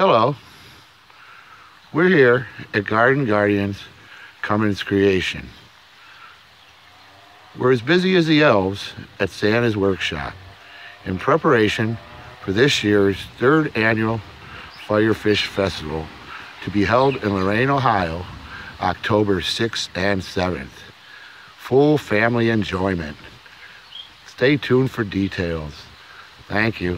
Hello. We're here at Garden Guardians Cummins Creation. We're as busy as the elves at Santa's workshop in preparation for this year's third annual Firefish Festival to be held in Lorain, Ohio, October 6th and 7th. Full family enjoyment. Stay tuned for details. Thank you.